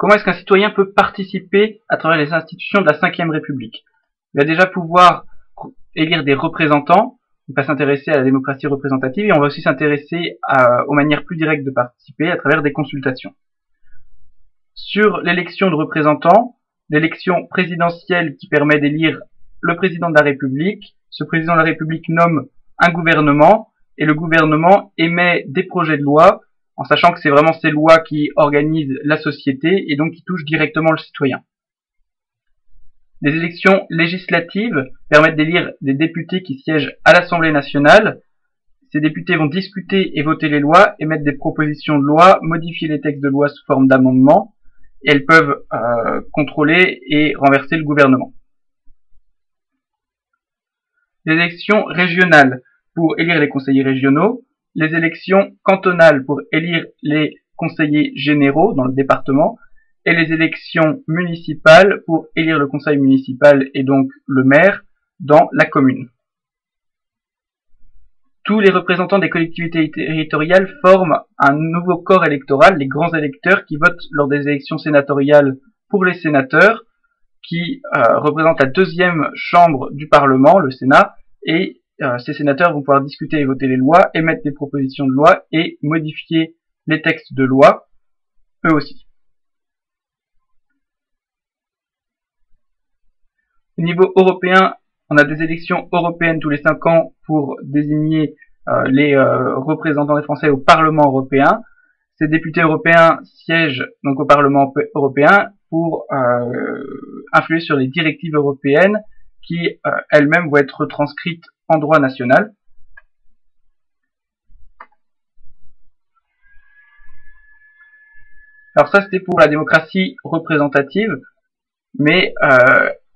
comment est-ce qu'un citoyen peut participer à travers les institutions de la Ve République? Il va déjà pouvoir élire des représentants, on va s'intéresser à la démocratie représentative et on va aussi s'intéresser aux manières plus directes de participer à travers des consultations. Sur l'élection de représentants, l'élection présidentielle qui permet d'élire le président de la République, ce président de la République nomme un gouvernement et le gouvernement émet des projets de loi en sachant que c'est vraiment ces lois qui organisent la société et donc qui touchent directement le citoyen. Les élections législatives permettent d'élire des députés qui siègent à l'Assemblée nationale. Ces députés vont discuter et voter les lois, émettre des propositions de loi, modifier les textes de loi sous forme d'amendements, elles peuvent euh, contrôler et renverser le gouvernement. Les élections régionales pour élire les conseillers régionaux, les élections cantonales pour élire les conseillers généraux dans le département, et les élections municipales pour élire le conseil municipal et donc le maire dans la commune. Tous les représentants des collectivités territoriales forment un nouveau corps électoral, les grands électeurs qui votent lors des élections sénatoriales pour les sénateurs, qui euh, représentent la deuxième chambre du Parlement, le Sénat, et ces sénateurs vont pouvoir discuter et voter les lois, émettre des propositions de loi et modifier les textes de loi, eux aussi. Au niveau européen, on a des élections européennes tous les cinq ans pour désigner euh, les euh, représentants des Français au Parlement européen. Ces députés européens siègent donc au Parlement européen pour euh, influer sur les directives européennes qui elles-mêmes vont être transcrites droit national. Alors ça c'était pour la démocratie représentative, mais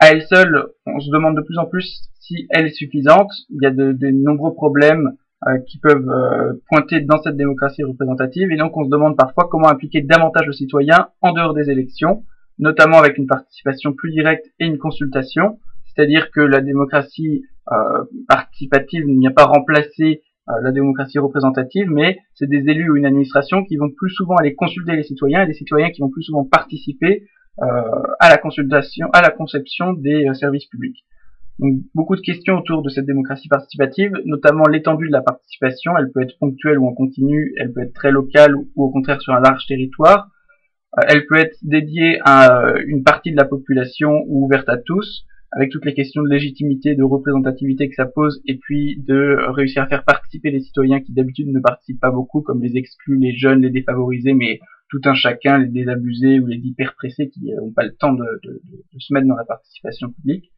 à elle seule, on se demande de plus en plus si elle est suffisante. Il y a de, nombreux problèmes euh, qui peuvent euh, pointer dans cette démocratie représentative, et donc on se demande parfois comment impliquer davantage le citoyen en dehors des élections, notamment avec une participation plus directe et une consultation, c'est-à-dire que la démocratie euh, participative ne vient pas remplacer la démocratie représentative, mais c'est des élus ou une administration qui vont plus souvent aller consulter les citoyens et les citoyens qui vont plus souvent participer euh, à la consultation, à la conception des euh, services publics. Donc, beaucoup de questions autour de cette démocratie participative, notamment l'étendue de la participation. Elle peut être ponctuelle ou en continu, elle peut être très locale ou, au contraire sur un large territoire. Euh, elle peut être dédiée à une partie de la population ou ouverte à tous, avec toutes les questions de légitimité, de représentativité que ça pose, et puis de réussir à faire participer les citoyens qui d'habitude ne participent pas beaucoup, comme les exclus, les jeunes, les défavorisés, mais tout un chacun, les désabusés ou les hyper-pressés qui n'ont pas le temps de, se mettre dans la participation publique.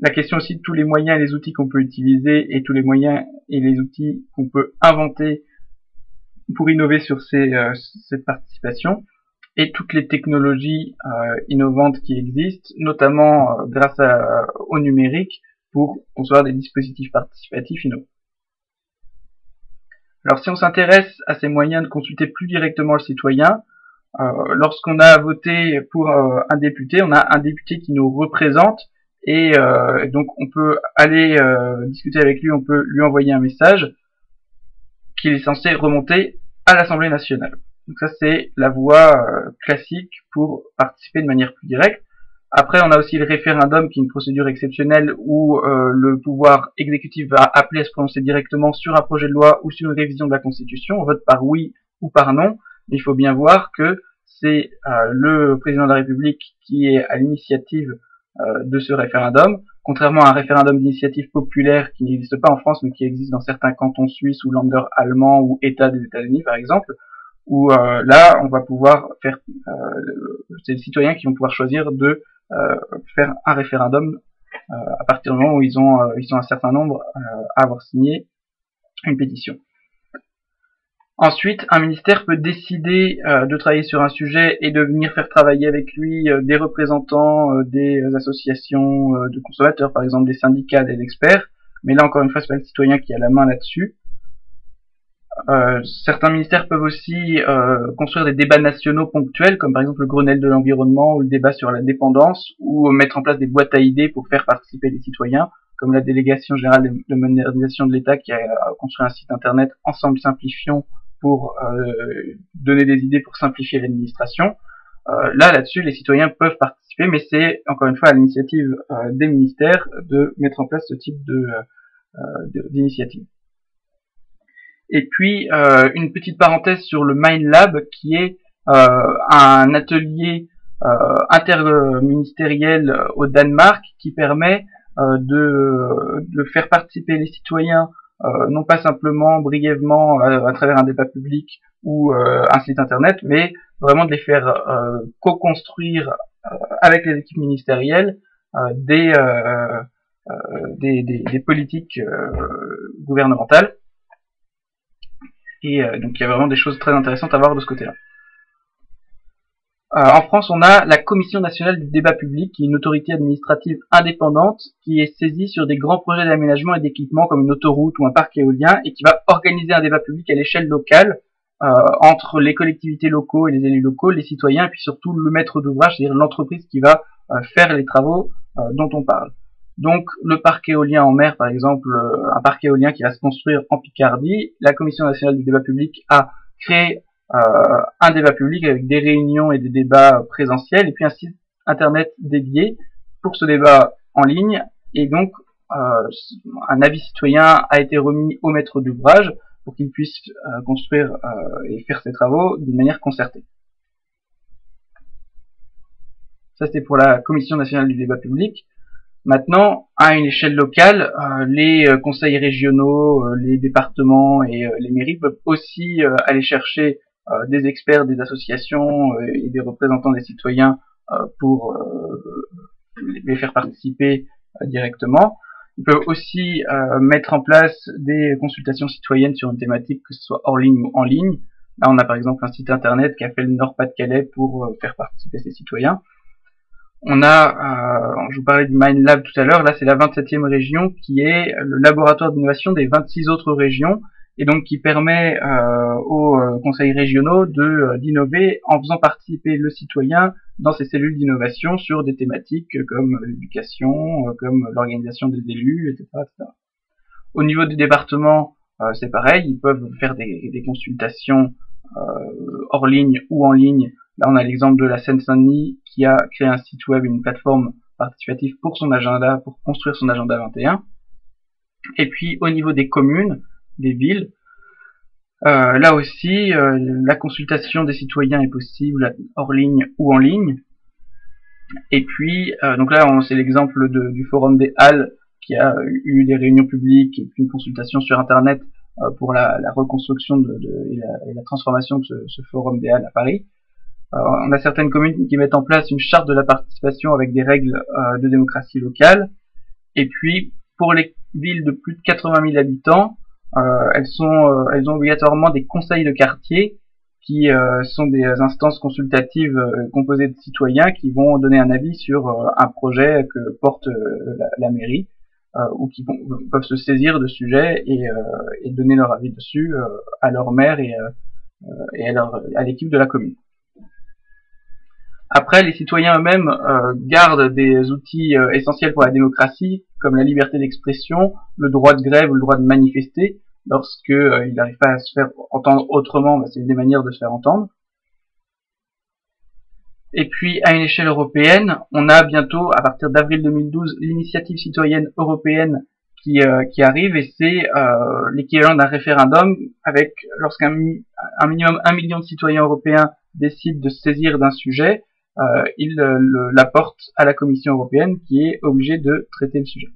La question aussi de tous les moyens et les outils qu'on peut utiliser et tous les moyens et les outils qu'on peut inventer pour innover sur euh, cette participation et toutes les technologies euh, innovantes qui existent, notamment euh, grâce au numérique, pour concevoir des dispositifs participatifs innovants. Alors si on s'intéresse à ces moyens de consulter plus directement le citoyen, euh, lorsqu'on a voté pour euh, un député, on a un député qui nous représente et euh, donc on peut aller discuter avec lui, on peut lui envoyer un message qui est censé remonter à l'Assemblée nationale. Donc ça c'est la voie classique pour participer de manière plus directe. Après, on a aussi le référendum, qui est une procédure exceptionnelle où euh, le pouvoir exécutif va appeler à se prononcer directement sur un projet de loi ou sur une révision de la Constitution. On vote par oui ou par non. Mais il faut bien voir que c'est euh, le président de la République qui est à l'initiative euh, de ce référendum, contrairement à un référendum d'initiative populaire qui n'existe pas en France, mais qui existe dans certains cantons suisses ou Länder allemands ou États des États-Unis, par exemple, où là, on va pouvoir faire, c'est les citoyens qui vont pouvoir choisir de euh, faire un référendum euh, à partir du moment où ils ont euh, ils un certain nombre à avoir signé une pétition. Ensuite, un ministère peut décider de travailler sur un sujet et de venir faire travailler avec lui des représentants des associations de consommateurs, par exemple des syndicats, des experts. Mais là, encore une fois, c'est pas le citoyen qui a la main là-dessus. Euh, certains ministères peuvent aussi euh, construire des débats nationaux ponctuels, comme par exemple le Grenelle de l'environnement ou le débat sur la dépendance, ou mettre en place des boîtes à idées pour faire participer les citoyens, comme la délégation générale de modernisation de l'État qui a construit un site internet Ensemble Simplifions pour euh, donner des idées pour simplifier l'administration. là, là-dessus, les citoyens peuvent participer, mais c'est encore une fois à l'initiative des ministères de mettre en place ce type de d'initiative. Et puis une petite parenthèse sur le Mind Lab, qui est un atelier interministériel au Danemark qui permet de, de faire participer les citoyens euh, non pas simplement brièvement euh, à, travers un débat public ou euh, un site internet, mais vraiment de les faire co-construire avec les équipes ministérielles des, des, des, des, politiques gouvernementales. Et donc il y a vraiment des choses très intéressantes à voir de ce côté-là. Euh, en France, on a la Commission nationale du débat public, qui est une autorité administrative indépendante qui est saisie sur des grands projets d'aménagement et d'équipement comme une autoroute ou un parc éolien et qui va organiser un débat public à l'échelle locale euh, entre les collectivités locaux et les élus locaux, les citoyens et puis surtout le maître d'ouvrage, c'est-à-dire l'entreprise qui va euh, faire les travaux dont on parle. Donc le parc éolien en mer, par exemple, un parc éolien qui va se construire en Picardie, la Commission nationale du débat public a créé euh, un débat public avec des réunions et des débats présentiels, et puis un site internet dédié pour ce débat en ligne. Et donc, euh, un avis citoyen a été remis au maître d'ouvrage pour qu'il puisse euh, construire et faire ses travaux d'une manière concertée. Ça, c'était pour la Commission nationale du débat public. Maintenant, à une échelle locale, les conseils régionaux, les départements et les mairies peuvent aussi aller chercher euh, des experts, des associations euh, et des représentants des citoyens euh, pour les faire participer directement. Ils peuvent aussi mettre en place des consultations citoyennes sur une thématique, que ce soit hors ligne ou en ligne. Là, on a par exemple un site internet qui a fait le Nord-Pas-de-Calais pour faire participer ses citoyens. On a, je vous parlais du Mind Lab tout à l'heure, là c'est la 27e région qui est le laboratoire d'innovation des 26 autres régions et donc qui permet euh, aux euh, conseils régionaux de euh, d'innover en faisant participer le citoyen dans ces cellules d'innovation sur des thématiques comme l'éducation, comme l'organisation des élus, etc., etc. Au niveau des départements, c'est pareil, ils peuvent faire des, des consultations hors ligne ou en ligne. Là, on a l'exemple de la Seine-Saint-Denis qui a créé un site web, une plateforme participative pour son agenda, pour construire son agenda 21. Et puis, au niveau des communes, des villes. Euh, là aussi, euh, la consultation des citoyens est possible hors ligne ou en ligne. Et puis, euh, donc là, c'est l'exemple du forum des Halles qui a eu des réunions publiques et puis une consultation sur Internet pour la, reconstruction de, et, la, transformation de ce, forum des Halles à Paris. On a certaines communes qui mettent en place une charte de la participation avec des règles de démocratie locale. Et puis, pour les villes de plus de 80 000 habitants, euh, elles sont, euh, elles ont obligatoirement des conseils de quartier qui euh, sont des instances consultatives composées de citoyens qui vont donner un avis sur un projet que porte la, mairie ou qui peuvent se saisir de sujets et, donner leur avis dessus à leur maire et, à l'équipe de la commune. Après, les citoyens eux-mêmes gardent des outils essentiels pour la démocratie, comme la liberté d'expression, le droit de grève ou le droit de manifester, lorsque euh, il n'arrive pas à se faire entendre autrement, bah, c'est une des manières de se faire entendre. Et puis à une échelle européenne, on a bientôt, à partir d'avril 2012, l'initiative citoyenne européenne qui, euh, qui arrive et c'est euh, l'équivalent d'un référendum avec lorsqu'un un minimum un million de citoyens européens décident de se saisir d'un sujet, euh, il l'apporte à la Commission européenne qui est obligée de traiter le sujet.